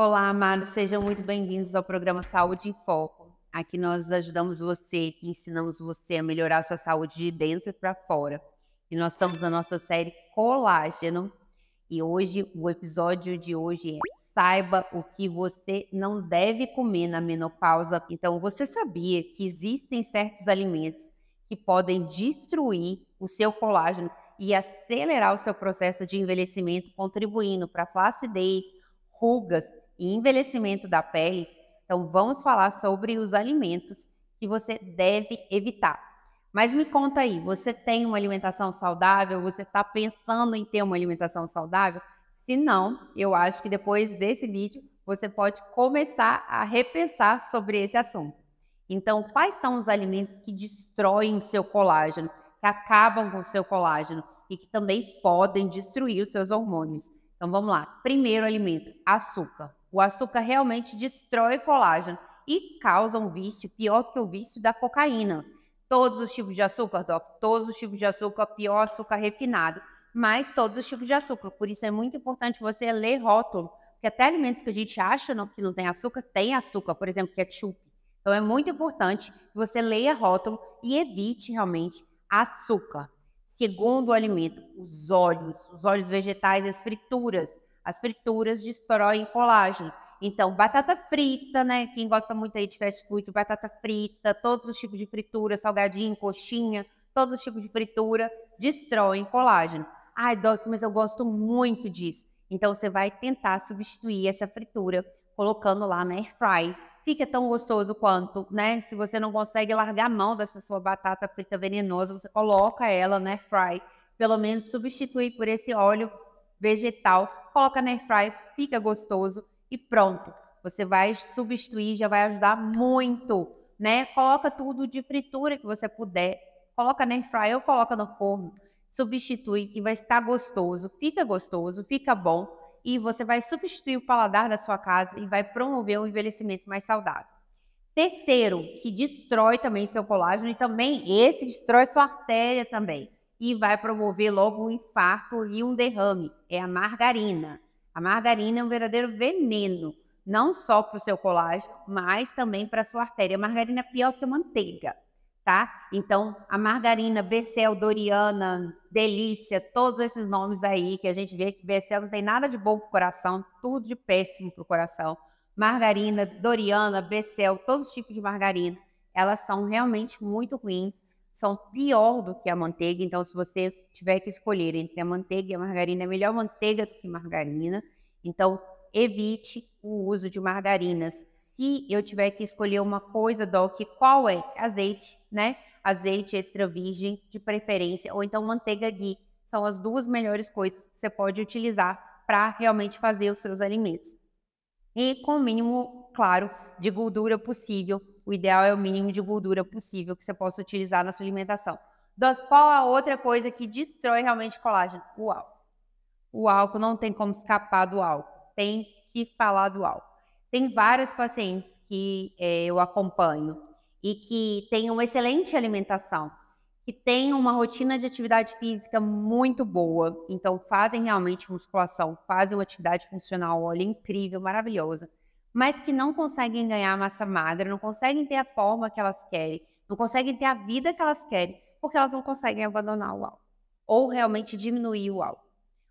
Olá, amados, sejam muito bem-vindos ao programa Saúde em Foco. Aqui nós ajudamos você e ensinamos você a melhorar a sua saúde de dentro para fora. E nós estamos na nossa série Colágeno. E hoje, o episódio de hoje é Saiba o que você não deve comer na menopausa. Então, você sabia que existem certos alimentos que podem destruir o seu colágeno e acelerar o seu processo de envelhecimento, contribuindo para flacidez, rugas e envelhecimento da pele. Então, vamos falar sobre os alimentos que você deve evitar. Mas me conta aí, você tem uma alimentação saudável? Você está pensando em ter uma alimentação saudável? Se não, eu acho que depois desse vídeo você pode começar a repensar sobre esse assunto. Então, quais são os alimentos que destroem o seu colágeno, que acabam com o seu colágeno e que também podem destruir os seus hormônios? Então, vamos lá. Primeiro alimento, açúcar. O açúcar realmente destrói colágeno e causa um vício pior que o vício da cocaína. Todos os tipos de açúcar, Doc, todos os tipos de açúcar, pior açúcar refinado, mas todos os tipos de açúcar. Por isso é muito importante você ler rótulo, porque até alimentos que a gente acha que não tem açúcar, tem açúcar, por exemplo, ketchup. Então é muito importante que você leia rótulo e evite realmente açúcar. Segundo o alimento, os óleos, os óleos vegetais, as frituras. As frituras destroem colágeno. Então, batata frita, né? Quem gosta muito aí de fast food, batata frita, todos os tipos de fritura, salgadinho, coxinha, todos os tipos de fritura destroem colágeno. Ai, Doc, mas eu gosto muito disso. Então, você vai tentar substituir essa fritura colocando lá na air fry. Fica tão gostoso quanto, né? Se você não consegue largar a mão dessa sua batata frita venenosa, você coloca ela na air fry. Pelo menos substituir por esse óleo vegetal, coloca na airfryer, fica gostoso e pronto. Você vai substituir, já vai ajudar muito, né? Coloca tudo de fritura que você puder, coloca na airfryer ou coloca no forno, substitui que vai estar gostoso, fica gostoso, fica bom e você vai substituir o paladar da sua casa e vai promover um envelhecimento mais saudável. Terceiro, que destrói também seu colágeno e também esse destrói sua artéria também e vai promover logo um infarto e um derrame. É a margarina. A margarina é um verdadeiro veneno, não só para o seu colágeno, mas também para a sua artéria. A margarina é pior que a manteiga, tá? Então, a margarina, Becel, Doriana, Delícia, todos esses nomes aí que a gente vê que Becel não tem nada de bom para o coração, tudo de péssimo para o coração. Margarina, Doriana, Becel, todos os tipos de margarina, elas são realmente muito ruins são pior do que a manteiga. Então, se você tiver que escolher entre a manteiga e a margarina, é melhor manteiga do que margarina. Então, evite o uso de margarinas. Se eu tiver que escolher uma coisa, Doc, qual é? Azeite, né? Azeite extra virgem, de preferência, ou então manteiga ghee. São as duas melhores coisas que você pode utilizar para realmente fazer os seus alimentos. E com o mínimo, claro, de gordura possível, o ideal é o mínimo de gordura possível que você possa utilizar na sua alimentação. Qual a outra coisa que destrói realmente colágeno? O álcool. O álcool não tem como escapar do álcool. Tem que falar do álcool. Tem vários pacientes que é, eu acompanho e que têm uma excelente alimentação, que têm uma rotina de atividade física muito boa, então fazem realmente musculação, fazem uma atividade funcional, olha, incrível, maravilhosa mas que não conseguem ganhar massa magra, não conseguem ter a forma que elas querem, não conseguem ter a vida que elas querem, porque elas não conseguem abandonar o álcool ou realmente diminuir o álcool.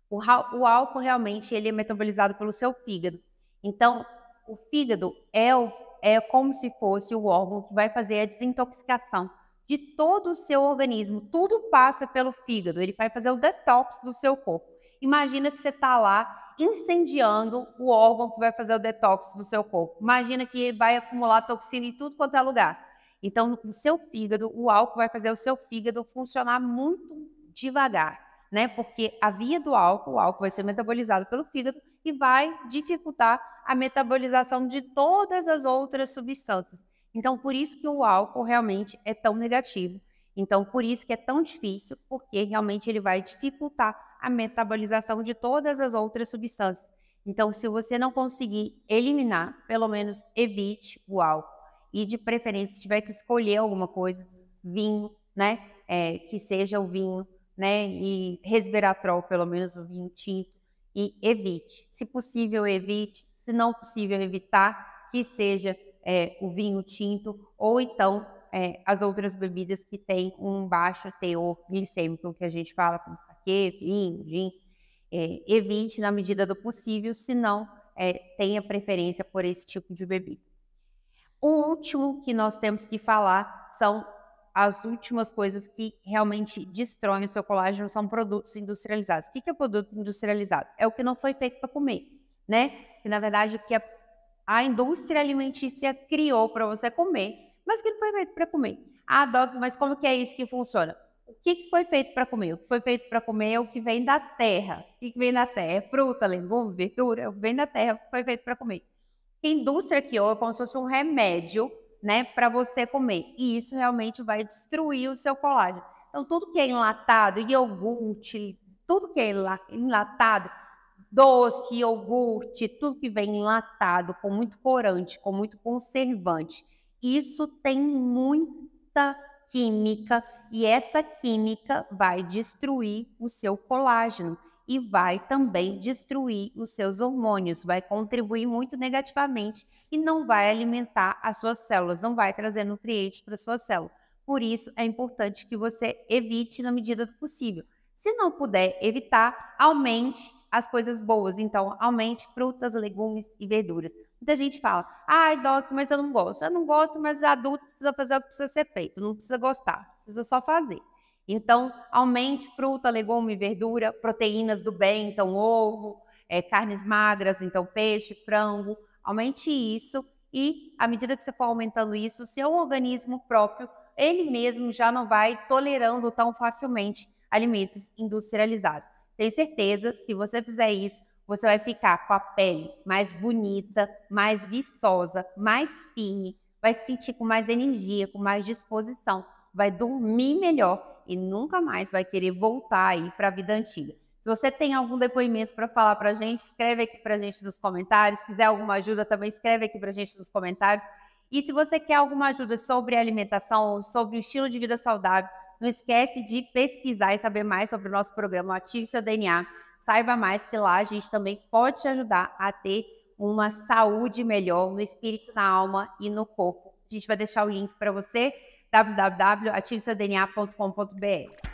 O, o álcool realmente ele é metabolizado pelo seu fígado. Então, o fígado é, o, é como se fosse o órgão que vai fazer a desintoxicação de todo o seu organismo. Tudo passa pelo fígado, ele vai fazer o detox do seu corpo. Imagina que você está lá incendiando o órgão que vai fazer o detox do seu corpo. Imagina que vai acumular toxina em tudo quanto é lugar. Então, o seu fígado, o álcool vai fazer o seu fígado funcionar muito devagar, né? Porque a via do álcool, o álcool vai ser metabolizado pelo fígado e vai dificultar a metabolização de todas as outras substâncias. Então, por isso que o álcool realmente é tão negativo. Então, por isso que é tão difícil, porque realmente ele vai dificultar a metabolização de todas as outras substâncias. Então, se você não conseguir eliminar, pelo menos evite o álcool. E de preferência, se tiver que escolher alguma coisa, vinho, né? É, que seja o vinho, né? E resveratrol, pelo menos o vinho tinto. E evite. Se possível, evite. se não possível evitar que seja é, o vinho tinto ou então é, as outras bebidas que têm um baixo teor glicêmico, que a gente fala como saquê, vinho, gin, é, evite na medida do possível, se não é, tenha preferência por esse tipo de bebida. O último que nós temos que falar são as últimas coisas que realmente destroem o seu colágeno são produtos industrializados. O que é produto industrializado? É o que não foi feito para comer, né? Que na verdade o que a, a indústria alimentícia criou para você comer, mas que não foi feito para comer. Ah, Doc, mas como que é isso que funciona? O que foi feito para comer? O que foi feito para comer é o que vem da terra. O que vem da terra? É fruta, legume, verdura, é o que vem da terra, o que foi feito para comer. A indústria criou é como se fosse um remédio né, para você comer. E isso realmente vai destruir o seu colágeno. Então, tudo que é enlatado, iogurte, tudo que é enlatado, doce, iogurte, tudo que vem enlatado com muito corante, com muito conservante, isso tem muita química e essa química vai destruir o seu colágeno e vai também destruir os seus hormônios, vai contribuir muito negativamente e não vai alimentar as suas células, não vai trazer nutrientes para sua célula. Por isso é importante que você evite na medida do possível. Se não puder evitar, aumente as coisas boas. Então, aumente frutas, legumes e verduras. Muita gente fala, ai, Doc, mas eu não gosto. Eu não gosto, mas adulto precisa fazer o que precisa ser feito. Não precisa gostar, precisa só fazer. Então, aumente fruta, legume, verdura, proteínas do bem, então ovo, é, carnes magras, então peixe, frango. Aumente isso e, à medida que você for aumentando isso, o seu organismo próprio, ele mesmo já não vai tolerando tão facilmente alimentos industrializados. Tenho certeza, se você fizer isso, você vai ficar com a pele mais bonita, mais viçosa, mais firme, vai se sentir com mais energia, com mais disposição, vai dormir melhor e nunca mais vai querer voltar aí para a vida antiga. Se você tem algum depoimento para falar para a gente, escreve aqui para a gente nos comentários. Se quiser alguma ajuda, também escreve aqui para a gente nos comentários. E se você quer alguma ajuda sobre alimentação, sobre o estilo de vida saudável, não esquece de pesquisar e saber mais sobre o nosso programa Ative Seu DNA. Saiba mais que lá a gente também pode te ajudar a ter uma saúde melhor no espírito, na alma e no corpo. A gente vai deixar o link para você www.ativeseuDNA.com.br.